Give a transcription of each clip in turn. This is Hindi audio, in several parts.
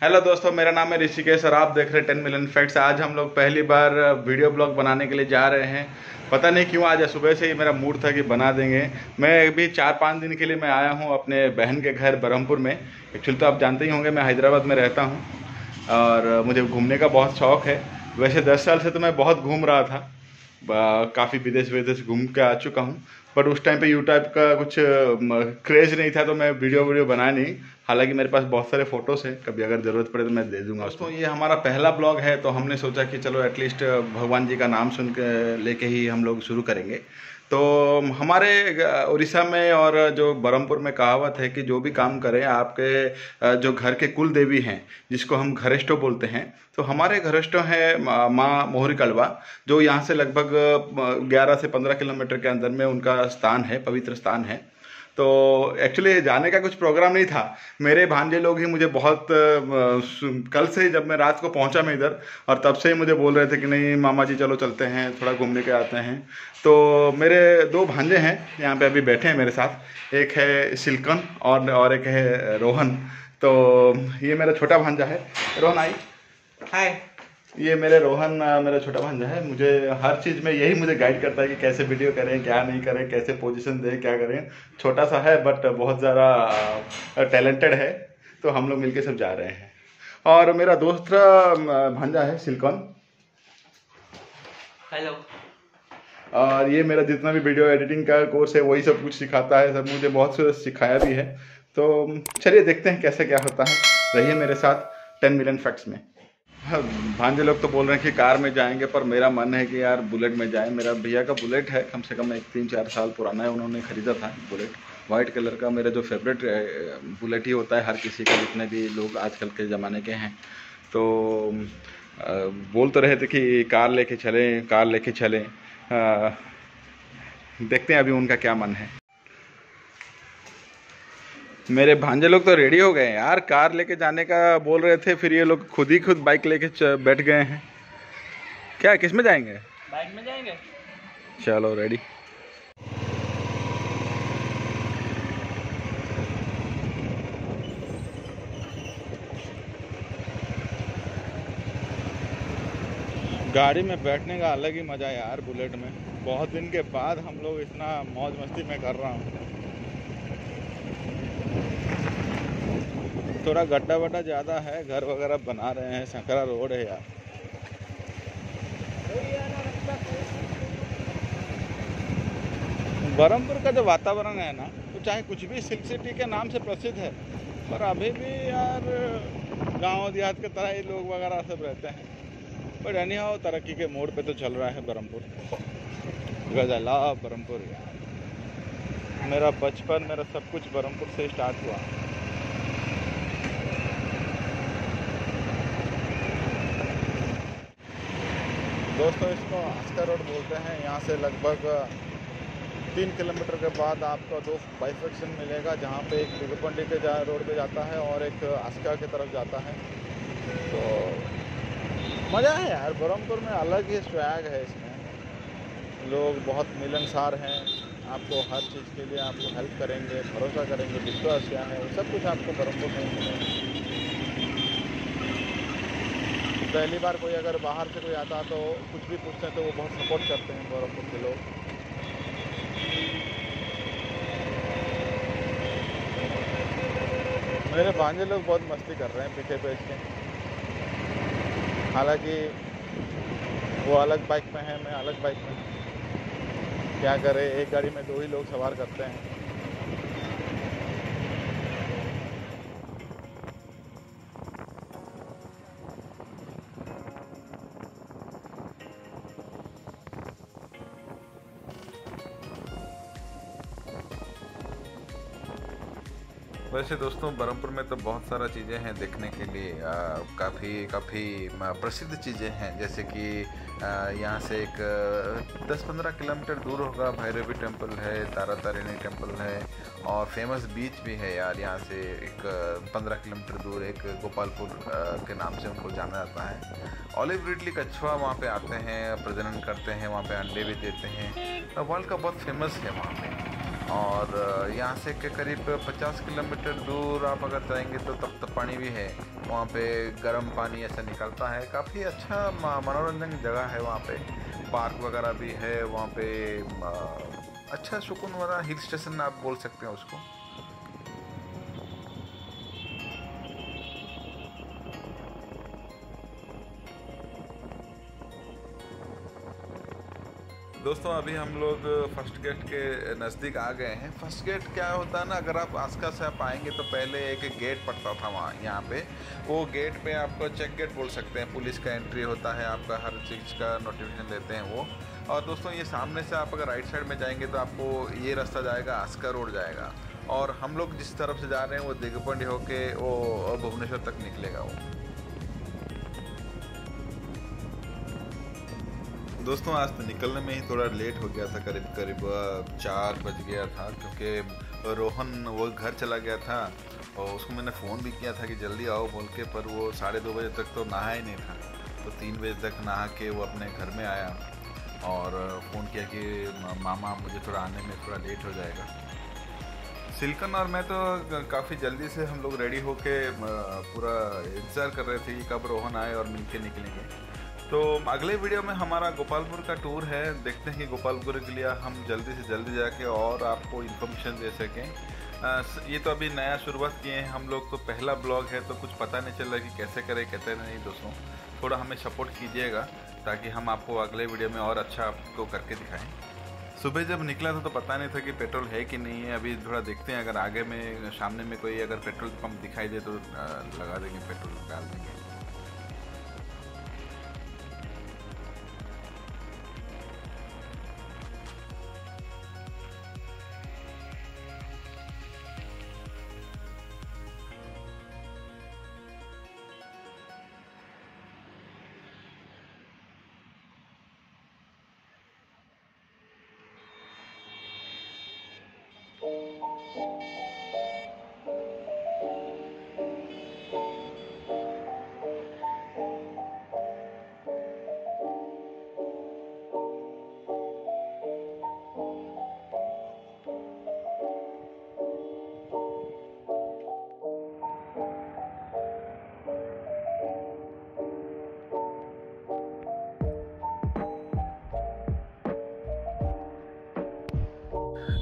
हेलो दोस्तों, मेरा नाम है ऋषिकेश और आप देख रहे हैं टेन मिलियन फैक्ट्स। आज हम लोग पहली बार वीडियो ब्लॉग बनाने के लिए जा रहे हैं। पता नहीं क्यों आज सुबह से ही मेरा मूड था कि बना देंगे। मैं अभी चार पाँच दिन के लिए मैं आया हूँ अपने बहन के घर बरहमपुर में। एक्चुअली तो आप जानते ही होंगे, मैं हैदराबाद में रहता हूँ और मुझे घूमने का बहुत शौक़ है। वैसे दस साल से तो मैं बहुत घूम रहा था। काफ़ी विदेश विदेश घूम के आ चुका हूँ। बट उस टाइम पे यू टाइप का कुछ क्रेज नहीं था तो मैं वीडियो वीडियो बना नहीं। हालाँकि मेरे पास बहुत सारे फ़ोटोज़ हैं, कभी अगर ज़रूरत पड़े तो मैं दे दूँगा उसको। ये हमारा पहला ब्लॉग है तो हमने सोचा कि चलो एटलीस्ट भगवान जी का नाम सुन के लेके ही हम लोग शुरू करेंगे। तो हमारे उड़ीसा में और जो ब्रह्मपुर में कहावत है कि जो भी काम करें, आपके जो घर के कुल देवी हैं, जिसको हम घरेष्टो बोलते हैं तो हमारे घरेष्टो हैं माँ मोहरी कड़वा जो यहाँ से लगभग 11 से 15 किलोमीटर के अंदर में उनका स्थान है, पवित्र स्थान है। तो एक्चुअली जाने का कुछ प्रोग्राम नहीं था। मेरे भांजे लोग ही मुझे बहुत कल से जब मैं रात को पहुँचा मैं इधर, और तब से ही मुझे बोल रहे थे कि नहीं, मामा जी चलो चलते हैं, थोड़ा घूमने के आते हैं। तो मेरे दो भांजे हैं, यहाँ पे अभी बैठे हैं मेरे साथ। एक है सिल्कन और और एक है रोहन। तो ये मेरा छोटा भांजा है। रोहन आई हाय ये मेरे रोहन मेरा छोटा भांजा है मुझे हर चीज़ में यही मुझे गाइड करता है कि कैसे वीडियो करें क्या नहीं करें कैसे पोजीशन दें क्या करें। छोटा सा है बट बहुत ज़्यादा टैलेंटेड है तो हम लोग मिलके सब जा रहे हैं। और मेरा दोस्त भांजा है सिलकॉन हेलो और ये मेरा जितना भी वीडियो एडिटिंग का कोर्स है वही सब कुछ सिखाता है सब मुझे बहुत सिखाया भी है। तो चलिए देखते हैं कैसे क्या होता है। रहिए मेरे साथ टेन मिलियन फैक्ट्स में। भांजे लोग तो बोल रहे हैं कि कार में जाएँगे, पर मेरा मन है कि यार बुलेट में जाए। मेरा भैया का बुलेट है, कम से कम एक तीन चार साल पुराना है, उन्होंने ख़रीदा था बुलेट। वाइट कलर का मेरा जो फेवरेट बुलेट ही होता है, हर किसी का जितने भी लोग आजकल के ज़माने के हैं। तो बोल तो रहे थे कि कार लेके चलें, कार लेके चलें। देखते हैं अभी उनका क्या मन है। मेरे भांजे लोग तो रेडी हो गए यार कार लेके जाने का बोल रहे थे फिर ये लोग खुद ही खुद बाइक लेके बैठ गए हैं। क्या किसमें जाएँगे? बाइक में जाएँगे। चलो रेडी गाड़ी में बैठने का अलग ही मज़ा है यार बुलेट में। बहुत दिन के बाद हम लोग इतना मौज मस्ती में कर रहा हूँ। थोड़ा गड्ढा वड्ढा ज़्यादा है, घर वगैरह बना रहे हैं, संकरा रोड है यार। बरहमपुर का जो वातावरण है ना तो चाहे कुछ भी सिल्क सिटी के नाम से प्रसिद्ध है, पर अभी भी यार, गाँव देहात के तरह ही लोग वगैरह सब रहते हैं। बट एनी तरक्की के मोड़ पे तो चल रहा है बरहमपुर। गजला बरहमपुर यार। मेरा बचपन, मेरा सब कुछ बरहमपुर से स्टार्ट हुआ। दोस्तों, इसको हस्का रोड बोलते हैं। यहाँ से लगभग तीन किलोमीटर के बाद आपका दो बाइफेक्शन मिलेगा, जहाँ पे एक बिगपंडी के जा, रोड पे जाता है और एक अस्का की तरफ़ जाता है। तो मज़ा है यार, ब्रह्मपुर में अलग ही स्वैग है इसमें। लोग बहुत मिलनसार हैं। आपको हर चीज़ के लिए आपको हेल्प करेंगे, भरोसा करेंगे, विश्वास क्या है सब कुछ आपको ब्रह्मपुर में ही मिलेगा। पहली बार कोई अगर बाहर से कोई आता तो कुछ भी पूछते हैं तो वो बहुत सपोर्ट करते हैं गोरखपुर के लोग। मेरे भांजे लोग बहुत मस्ती कर रहे हैं पीछे पे के हालाँकि वो अलग बाइक में है, मैं अलग बाइक में क्या करें? एक गाड़ी में दो ही लोग सवार करते हैं। वैसे दोस्तों, बरहमपुर में तो बहुत सारा चीज़ें हैं देखने के लिए। काफ़ी काफ़ी प्रसिद्ध चीज़ें हैं। जैसे कि यहाँ से एक 10-15 किलोमीटर दूर होगा भैरवी टेंपल है तारा तारिणी टेंपल है, और फ़ेमस बीच भी है यार। यहाँ से एक 15 किलोमीटर दूर एक गोपालपुर के नाम से उनको जाना जाता है। ऑलिव रिडली कछुआ वहाँ पे आते हैं, प्रजनन करते हैं, वहाँ पे अंडे भी देते हैं। वर्ल्ड का बहुत फ़ेमस है वहाँ पे। और यहाँ से के करीब 50 किलोमीटर दूर आप अगर जाएँगे तो तब तक पानी भी है। वहाँ पे गर्म पानी ऐसा निकलता है। काफ़ी अच्छा मनोरंजन जगह है वहाँ पे। पार्क वगैरह भी है। वहाँ पे अच्छा सुकून वाला हिल स्टेशन आप बोल सकते हैं उसको। दोस्तों, अभी हम लोग फ़र्स्ट गेट के नज़दीक आ गए हैं। फ़र्स्ट गेट क्या होता है ना, अगर आप आसका से आप आएँगे तो पहले एक गेट पड़ता था वहाँ, यहाँ पे। वो गेट पे आपको चेक गेट बोल सकते हैं। पुलिस का एंट्री होता है, आपका हर चीज़ का नोटिफिकेशन देते हैं वो। और दोस्तों, ये सामने से आप अगर राइट साइड में जाएँगे तो आपको ये रास्ता जाएगा आस्का रोड जाएगा। और हम लोग जिस तरफ़ से जा रहे हैं, वो दिगपंडी होके वो भुवनेश्वर तक निकलेगा वो। दोस्तों, आज तो निकलने में ही थोड़ा लेट हो गया था, करीब करीब चार बज गया था, क्योंकि रोहन, वो घर चला गया था, और उसको मैंने फ़ोन भी किया था कि जल्दी आओ बोल के, पर वो साढ़े दो बजे तक तो नहा ही नहीं था। तो तीन बजे तक नहा के वो अपने घर में आया, और फ़ोन किया कि मामा, मुझे थोड़ा आने में थोड़ा लेट हो जाएगा। सिल्कन और मैं तो काफ़ी जल्दी से हम लोग रेडी होके पूरा इंतज़ार कर रहे थे कि कब रोहन आए और मिल के निकलेंगे। तो अगले वीडियो में हमारा गोपालपुर का टूर है। देखते हैं कि गोपालपुर के लिए हम जल्दी से जल्दी जाके और आपको इन्फॉर्मेशन दे सकें। ये तो अभी नया शुरुआत किए हैं। हम लोग तो पहला ब्लॉग है तो कुछ पता नहीं चल रहा कि कैसे करें कैसे नहीं दोस्तों, थोड़ा हमें सपोर्ट कीजिएगा ताकि हम आपको अगले वीडियो में और अच्छा आपको करके दिखाएँ। सुबह जब निकला था तो पता नहीं था कि पेट्रोल है कि नहीं है। अभी थोड़ा देखते हैं, अगर आगे में, सामने में कोई अगर पेट्रोल पंप दिखाई दे तो लगा देंगे पेट्रोल। डाल Oh.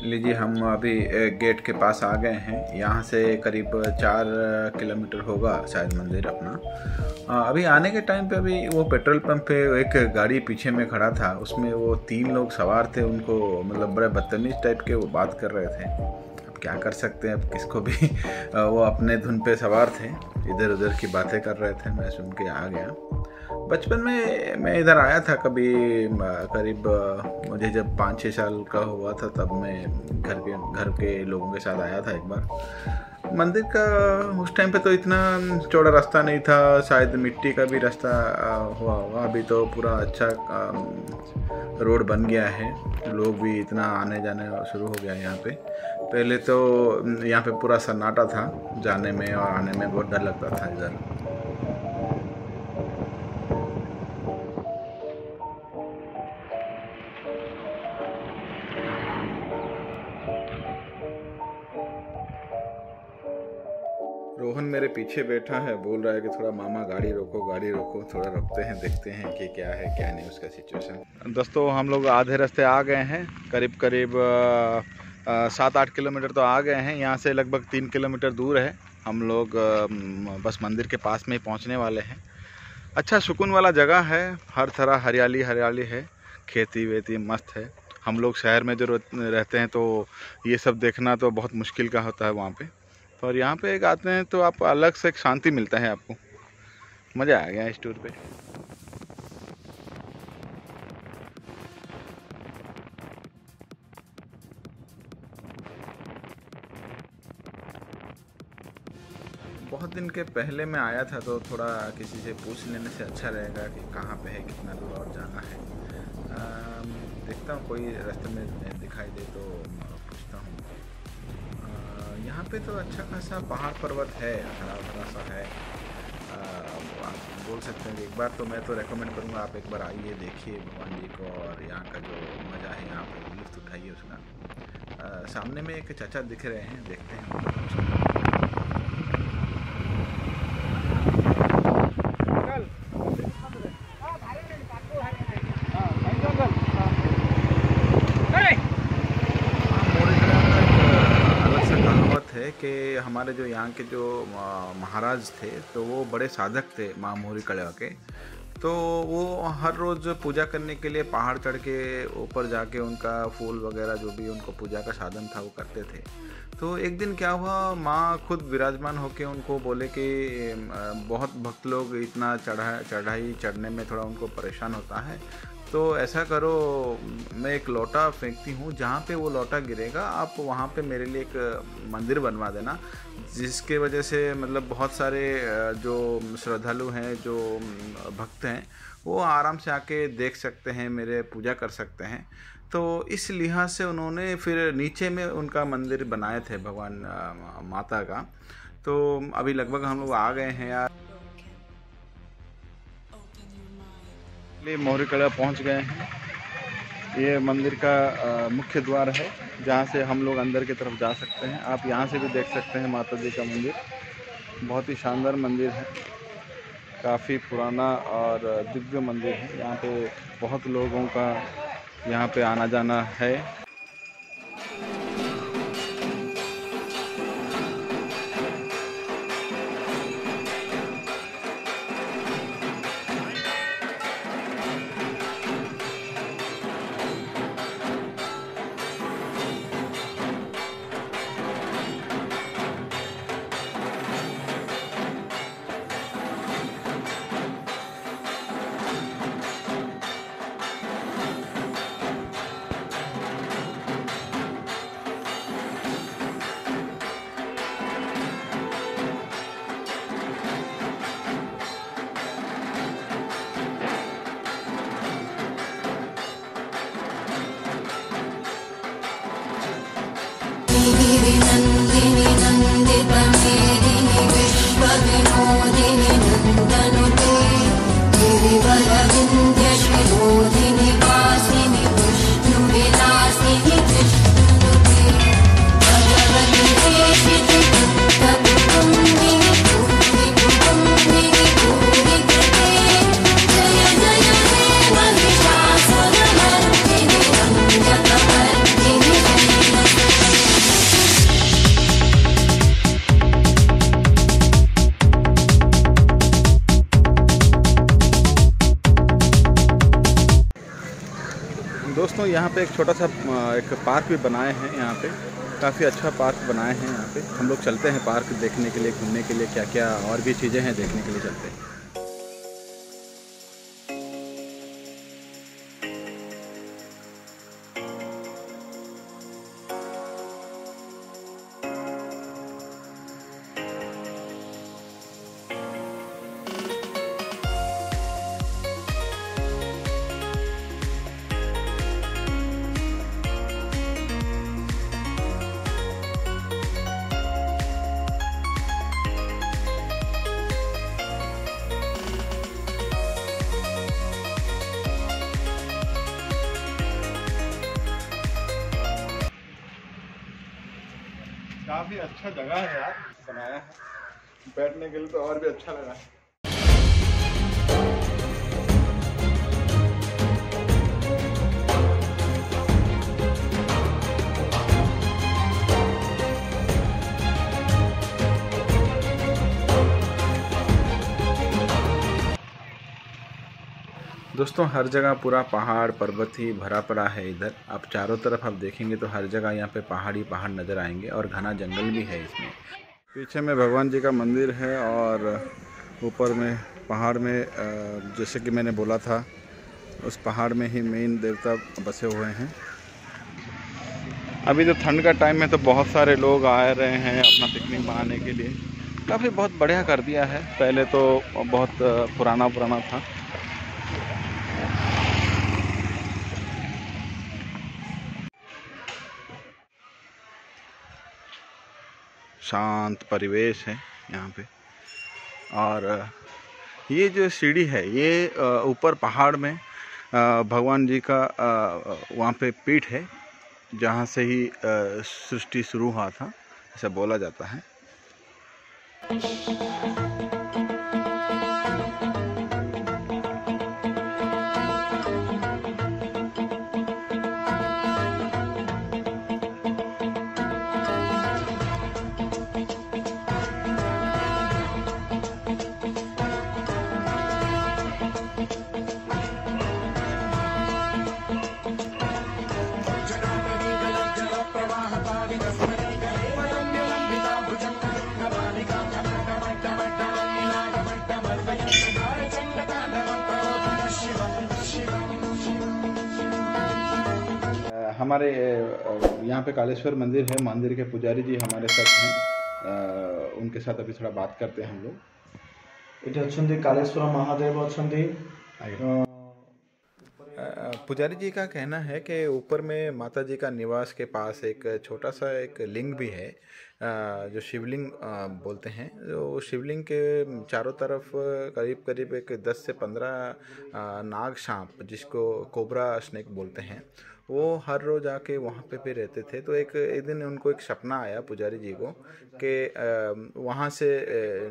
लीजिए, हम अभी गेट के पास आ गए हैं। यहाँ से करीब चार किलोमीटर होगा शायद मंदिर अपना। अभी आने के टाइम पे अभी वो पेट्रोल पंप पे एक गाड़ी पीछे में खड़ा था। उसमें वो तीन लोग सवार थे, उनको मतलब बड़े बदतमीज टाइप के वो बात कर रहे थे। अब क्या कर सकते हैं? अब किसको भी वो अपने धुन पे सवार थे। इधर उधर की बातें कर रहे थे। मैं सुन के आ गया। बचपन में मैं इधर आया था कभी करीब मुझे जब पाँच छः साल का हुआ था तब मैं घर के घर के लोगों के साथ आया था एक बार। मंदिर का उस टाइम पे तो इतना चौड़ा रास्ता नहीं था, शायद मिट्टी का भी रास्ता हुआ हुआ अभी तो पूरा अच्छा रोड बन गया है। लोग भी इतना आने जाने शुरू हो गया है यहाँ पे। पहले तो यहाँ पे पूरा सन्नाटा था जाने में और आने में बहुत डर लगता था इधर। पीछे बैठा है, बोल रहा है कि थोड़ा मामा गाड़ी रोको गाड़ी रोको, थोड़ा रुकते हैं, देखते हैं कि क्या है, क्या नहीं उसका सिचुएशन दोस्तों, हम लोग आधे रास्ते आ गए हैं, करीब करीब सात, आठ किलोमीटर तो आ गए हैं, यहाँ से लगभग तीन किलोमीटर दूर है. हम लोग बस मंदिर के पास में ही पहुँचने वाले हैं. अच्छा सुकून वाला जगह है, हर तरह हरियाली हरियाली है, खेती वेती मस्त है. हम लोग शहर में जो रहते हैं तो ये सब देखना तो बहुत मुश्किल का होता है वहाँ पे. और यहाँ पे एक आते हैं तो आप अलग से एक शांति मिलता है आपको। मज़ा आ गया इस टूर पे। बहुत दिन के पहले मैं आया था तो थोड़ा किसी से पूछ लेने से अच्छा रहेगा कि कहाँ पे है कितना दूर और जाना है। आ, देखता हूँ कोई रास्ते में दिखाई दे तो पूछता हूँ। यहाँ पे तो अच्छा खासा पहाड़ पर्वत है हरा भरा सा है। आप बोल सकते हैं एक बार तो मैं तो रेकमेंड करूँगा आप एक बार आइए देखिए भगवान जी को और यहाँ का जो मज़ा है यहाँ पर लुफ्त उठाइए उसका। आ, सामने में एक चाचा दिख रहे हैं देखते हैं अलग सा कहावत है कि हमारे जो यहाँ के जो महाराज थे तो वो बड़े साधक थे माँ मोहरी कड़वा के। तो वो हर रोज़ पूजा करने के लिए पहाड़ चढ़ के ऊपर जाके उनका फूल वगैरह जो भी उनको पूजा का साधन था वो करते थे। तो एक दिन क्या हुआ, माँ खुद विराजमान होके उनको बोले कि बहुत भक्त लोग इतना चढ़ा, चढ़ाई चढ़ने में थोड़ा उनको परेशान होता है। तो ऐसा करो, मैं एक लोटा फेंकती हूँ, जहाँ पे वो लोटा गिरेगा, आप वहाँ पे मेरे लिए एक मंदिर बनवा देना, जिसके वजह से मतलब बहुत सारे जो श्रद्धालु हैं, जो भक्त हैं, वो आराम से आके देख सकते हैं, मेरे पूजा कर सकते हैं। तो इस लिहाज से उन्होंने फिर नीचे में उनका मंदिर बनाए थे भगवान माता का। तो अभी लगभग हम लोग आ गए हैं यार। लिए मोहरी कड़ा पहुँच गए हैं। ये मंदिर का मुख्य द्वार है, जहाँ से हम लोग अंदर की तरफ़ जा सकते हैं। आप यहाँ से भी देख सकते हैं माता जी का मंदिर। बहुत ही शानदार मंदिर है। काफ़ी पुराना और दिव्य मंदिर है। यहाँ पे बहुत लोगों का यहाँ पे आना जाना है। नन्दिनि नन्दि प्रमेदिनि विश्वविनोदिनि नन्दनु यहाँ पे एक छोटा सा एक पार्क भी बनाए हैं यहाँ पे। काफ़ी अच्छा पार्क बनाए हैं यहाँ पे। हम लोग चलते हैं पार्क देखने के लिए, घूमने के लिए क्या क्या और भी चीज़ें हैं देखने के लिए चलते हैं। काफ़ी अच्छा जगह है यार। बनाया है। बैठने के लिए तो और भी अच्छा लगा। है दोस्तों, हर जगह पूरा पहाड़, पर्वत ही भरा पड़ा है इधर। आप चारों तरफ़ आप देखेंगे तो हर जगह यहाँ पे पहाड़ी पहाड़ नज़र आएँगे और घना जंगल भी है इसमें। पीछे में भगवान जी का मंदिर है और ऊपर में पहाड़ में जैसे कि मैंने बोला था, उस पहाड़ में ही मेन देवता बसे हुए हैं। अभी तो ठंड का टाइम है तो बहुत सारे लोग आ रहे हैं अपना पिकनिक मनाने के लिए। काफ़ी बहुत बढ़िया कर दिया है। पहले तो बहुत पुराना पुराना था। शांत परिवेश है यहाँ पे। और ये जो सीढ़ी है, ये ऊपर पहाड़ में भगवान जी का वहाँ पे पीठ है, जहाँ से ही सृष्टि शुरू हुआ था, ऐसा बोला जाता है। हमारे अ, यहाँ पे कालेश्वर मंदिर है मंदिर के पुजारी जी हमारे साथ हैं अ, उनके साथ अभी थोड़ा बात करते हैं हम लोग ଏଠି ଅଛନ୍ତି କାଳେଶ୍ୱର ମହାଦେବ ଅଛନ୍ତି ଅ, पुजारी जी का कहना है कि ऊपर में माता जी का निवास के पास एक छोटा सा एक लिंग भी है अ, जो शिवलिंग अ, बोलते हैं जो शिवलिंग के चारों तरफ करीब करीब एक 10 से 15 नाग सांप जिसको कोबरा स्नेक बोलते हैं वो हर रोज़ आके वहाँ पे भी रहते थे। तो एक एक दिन उनको एक सपना आया पुजारी जी को कि वहाँ से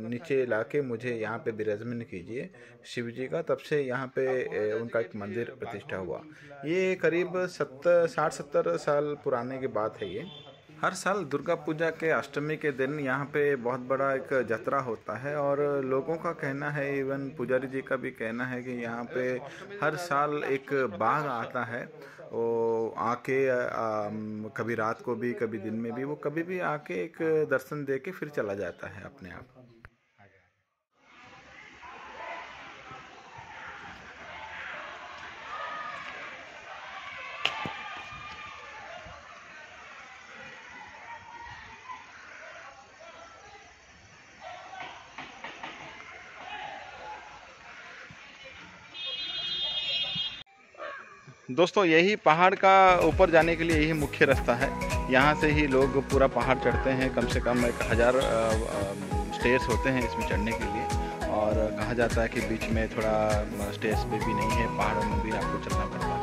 नीचे ला के मुझे यहाँ पे विराजमान कीजिए शिव जी का। तब से यहाँ पे उनका एक मंदिर प्रतिष्ठा हुआ। ये करीब सत्तर, साठ, सत्तर साल पुराने की बात है ये। हर साल दुर्गा पूजा के अष्टमी के दिन यहाँ पे बहुत बड़ा एक जत्रा होता है और लोगों का कहना है, इवन पुजारी जी का भी कहना है कि यहाँ पे हर साल एक बाघ आता है। वो आके कभी रात को भी, कभी दिन में भी, वो कभी भी आके एक दर्शन दे के फिर चला जाता है अपने आप। दोस्तों, यही पहाड़ का ऊपर जाने के लिए यही मुख्य रास्ता है। यहाँ से ही लोग पूरा पहाड़ चढ़ते हैं। कम से कम एक हज़ार स्टेयर्स होते हैं इसमें चढ़ने के लिए। और कहा जाता है कि बीच में थोड़ा स्टेयर्स पे भी नहीं है। पहाड़ों में भी आपको चलना पड़ता है।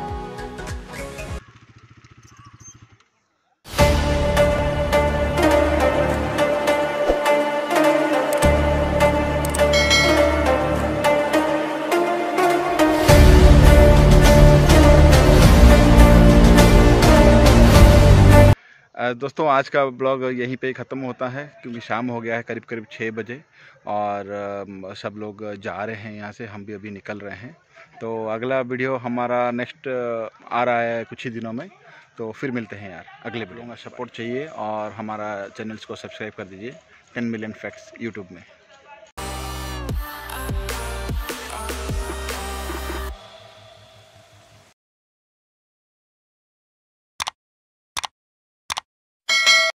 दोस्तों, आज का ब्लॉग यहीं पे ख़त्म होता है, क्योंकि शाम हो गया है करीब करीब छः बजे और सब लोग जा रहे हैं यहाँ से, हम भी अभी निकल रहे हैं। तो अगला वीडियो हमारा नेक्स्ट आ रहा है कुछ ही दिनों में तो फिर मिलते हैं यार, अगले वीडियो में। सपोर्ट चाहिए और हमारा चैनल्स को सब्सक्राइब कर दीजिए, टेन मिलियन फैक्ट्स यूट्यूब में।